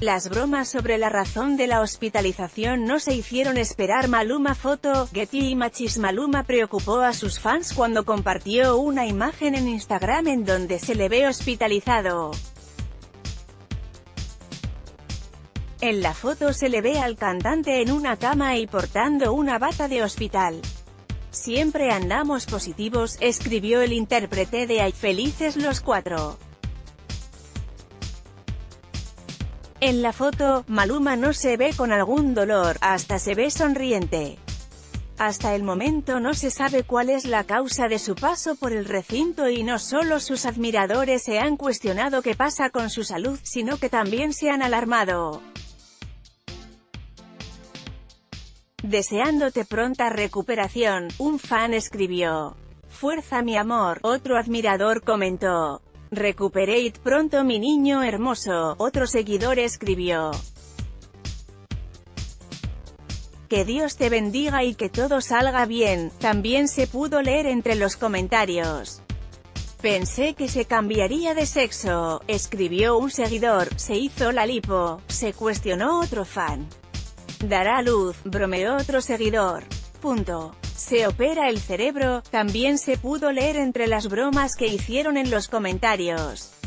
Las bromas sobre la razón de la hospitalización no se hicieron esperar Maluma Foto, Getty Images Maluma preocupó a sus fans cuando compartió una imagen en Instagram en donde se le ve hospitalizado. En la foto se le ve al cantante en una cama y portando una bata de hospital. Siempre andamos positivos, escribió el intérprete de Ay Felices los Cuatro. En la foto, Maluma no se ve con algún dolor, hasta se ve sonriente. Hasta el momento no se sabe cuál es la causa de su paso por el recinto y no solo sus admiradores se han cuestionado qué pasa con su salud, sino que también se han alarmado. Deseándote pronta recuperación, un fan escribió. Fuerza mi amor, otro admirador comentó. Recuperate pronto mi niño hermoso, otro seguidor escribió. Que Dios te bendiga y que todo salga bien, también se pudo leer entre los comentarios. Pensé que se cambiaría de sexo, escribió un seguidor, se hizo la lipo, se cuestionó otro fan. Dará luz, bromeó otro seguidor. Se opera el cerebro, también se pudo leer entre las bromas que hicieron en los comentarios.